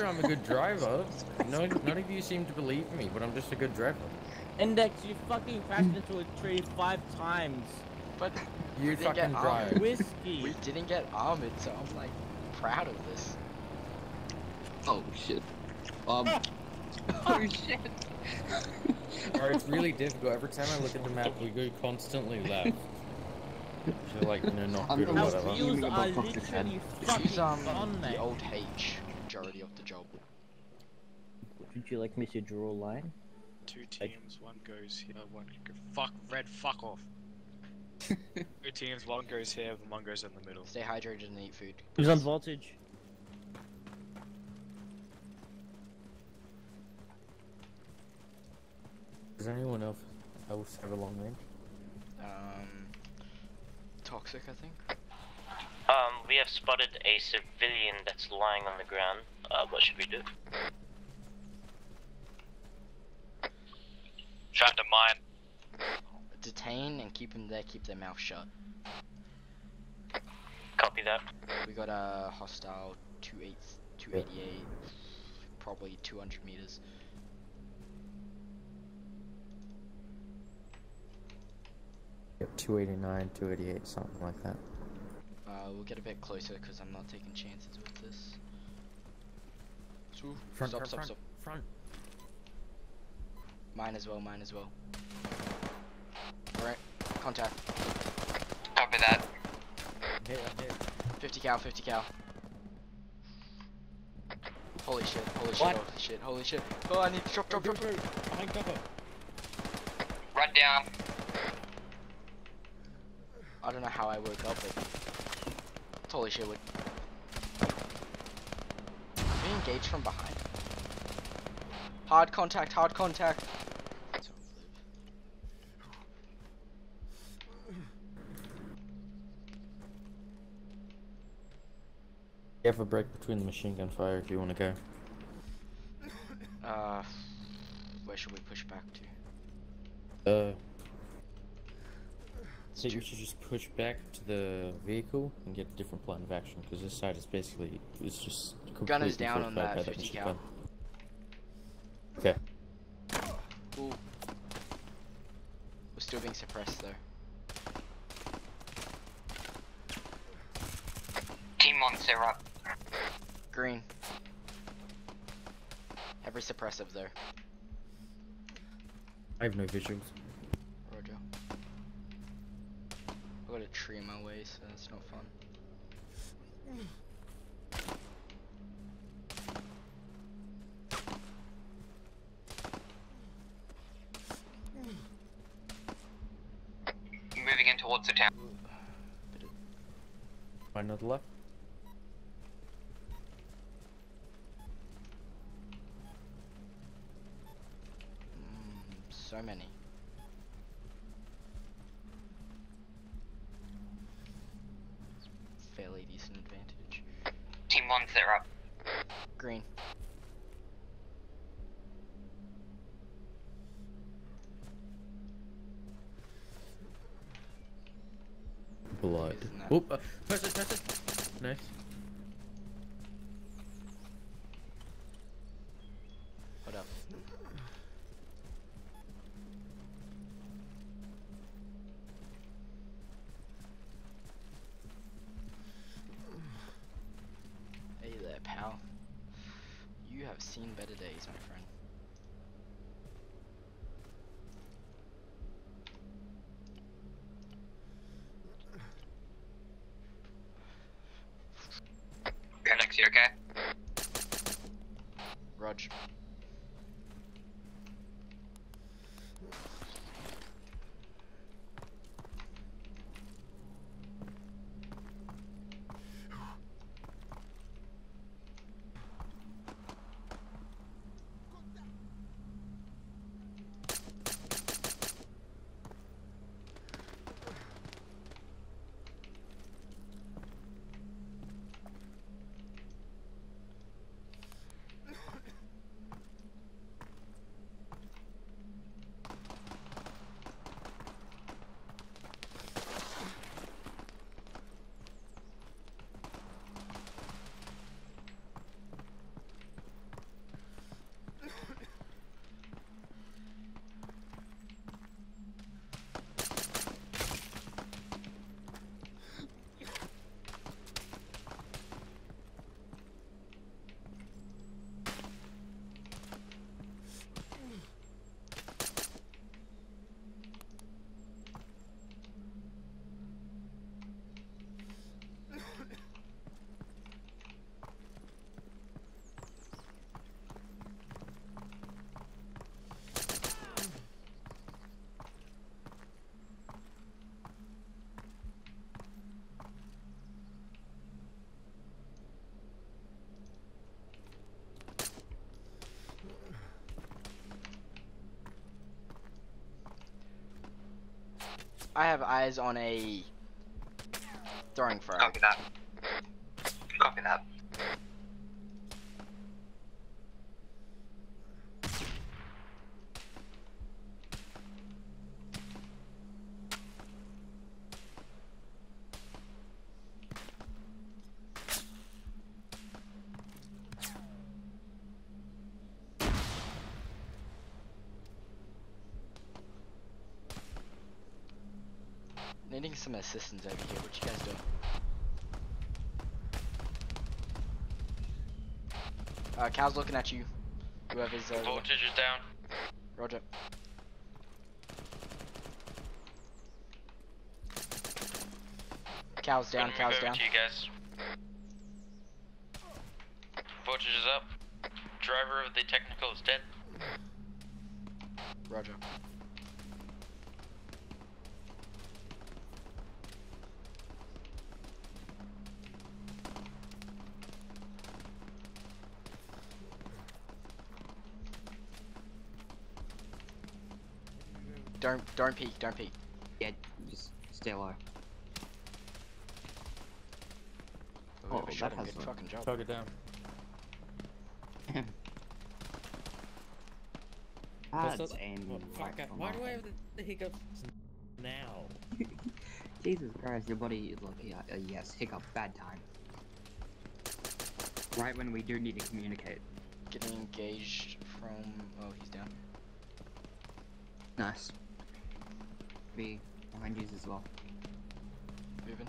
I'm a good driver. No, none of you seem to believe me, but I'm just a good driver. Index, you fucking crashed into a tree five times. But You We didn't get fucking armored. drive. Whiskey. we didn't get armored, so I'm like proud of this. Oh shit. Um. oh shit. Alright, it's really difficult. Every time I look at the map, we go constantly left. So like, you know, not I'm good or the Our most whatever. fuming are literally fucking Use um gone, mate. the old H majority of the job. Would you like me to draw a line? Two teams, one goes here, one go fuck red, fuck off. Two teams, one goes here, one goes in the middle. Stay hydrated and eat food. Who's on voltage? Does anyone else else have a long range? Um, toxic, I think. We have spotted a civilian that's lying on the ground. Uh, what should we do? Found a mine. Detain and keep them there. Keep their mouth shut. Copy that. We got a hostile 28, 288, probably 200 meters. Yep, 289, 288, something like that. Uh, we'll get a bit closer because I'm not taking chances with this. So, Front, stop, front, stop, front, stop. front. Mine as well, mine as well. Alright, contact. Copy that. Hit, I hit. 50 cal, 50 cal. Holy shit, holy shit, holy shit, holy shit. Oh, I need to drop, drop, drop, drop. Behind cover. Run down. I don't know how I woke up, but holy shit, would we engaged from behind? Hard contact, hard contact. You have a break between the machine gun fire if you want to go. Uh, where should we push back to? Uh, so you should just push back to the vehicle and get a different plan of action because this side is basically it's just Gun is down on that by 50 machine cal. gun. Okay. Ooh. We're still being suppressed though. Team one, zero up. Green. Every suppressive there. I have no visuals. Roger. I got a tree in my way, so that's not fun. Moving in towards the town. Find another left. Mm, so many. Team one, zero up. Green. Blood. Isn't Oop, uh, press it, press it. Nice. What up? Hey there, pal. You have seen better days, my friend. Connex, you okay? Rog. I have eyes on a throwing frag. Copy that. Copy that. Needing some assistance over here. What you guys doing? Uh, Cal's looking at you. Whoever's uh, Voltage is down. Roger. Cal's down. Cal's down. to you guys. Voltage is up. Driver of the technical is dead. Roger. Don't don't peek. Don't peek. Yeah, just stay low. Oh, Oh, shot that him. has Good a- fucking job. Tug it down. That's That's- aim. Oh, fuck, I- why do I have the, the hiccups now? Jesus Christ, your body is like, uh, yes, hiccup, bad time. Right when we do need to communicate. Getting engaged from. Oh, he's down. Nice. Be behind you as well. Moving.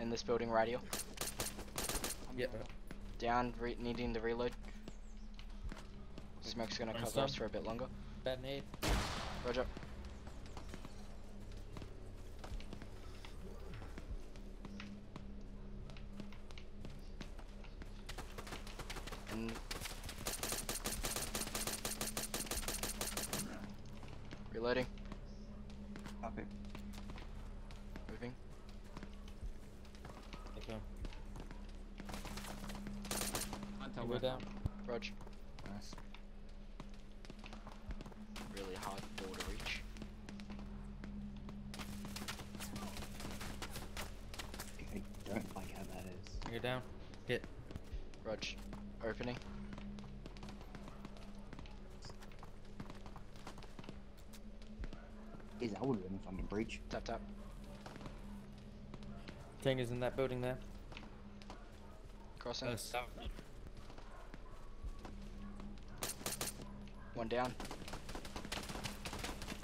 In this building, radio. Yeah. Down, re needing the reload. Smoke's gonna Nice cover us for a bit longer. Bad nade. Roger. And reloading, Copy. moving. Okay. Until You we're down. Roger. Nice. Really hard ball to reach. I don't like how that is. You're down. Hit. Rog, opening. Jeez, that would have been a fucking breach. Tap tap. Tanger's in that building there. Crossing. Uh, south. One down.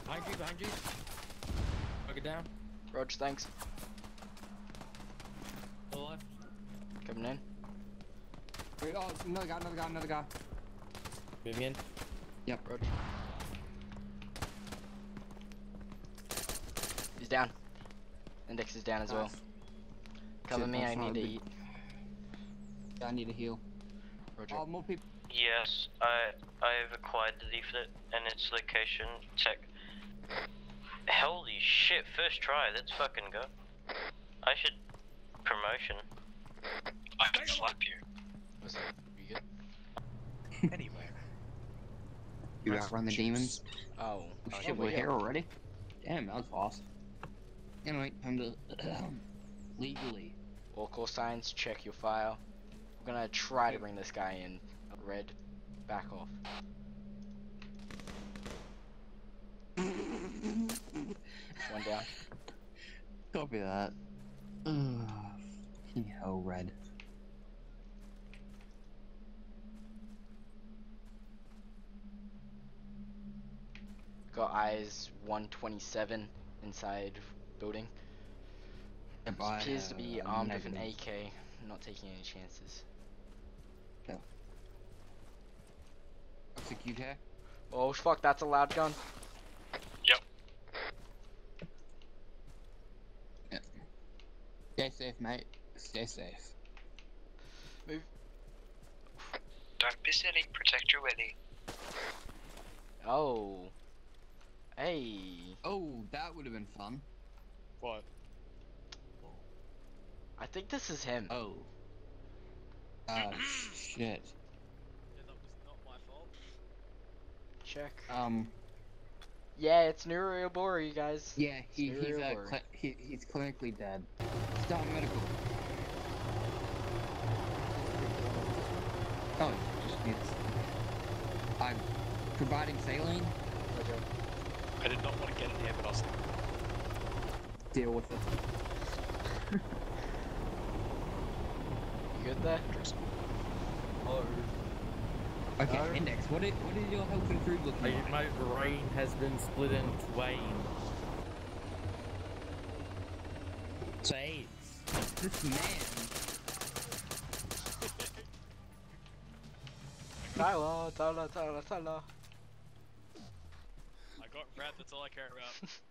Behind you, behind you. Tug it down. Rog, thanks. To the left. Coming in. Wait, oh, it's another guy, another guy, another guy. Moving in. Rog. He's down. Index is down as well. Cover me, I need to big- eat. Yeah, I need a heal. Roger. Oh, more people. Yes, I I have acquired the leaflet and its location. Check. Holy shit! First try. Let's fucking go. I should promotion. I can slap you. What's that? You good? Anyway. You outrun the demons. Oh. Oh oh, shit, we're we're here already? Damn, that was fast. Anyway, time to legally. Local signs, check your file. We're gonna try to bring this guy in. Red, back off. One down. Copy that. Ugh, hell, red. Got eyes 127 inside building. Yep, I appears to be have armed with an negatives. AK. Not taking any chances. Execute here. Oh fuck, that's a loud gun. Yep. Stay safe, mate. Stay safe. Move. Don't be silly. Protect your willy. Oh. Hey. Oh, that would have been fun. What? I think this is him. Oh. Uh, shit. Yeah, that was not my fault. Check. Um, Yeah, it's Nuriobori, you guys. yeah, he, he's, uh, cl he, he's clinically dead. Start medical. Oh, just needs. I'm providing saline. Okay. I did not want to get in here, but I was Deal with it. You good there? Oh, Okay, No. Index, what is, what is your health and food looking my, like? my brain has been split in twain. Say, this man. Tyler, Tyler, Tyler, Tyler. Got red, that's all I care about.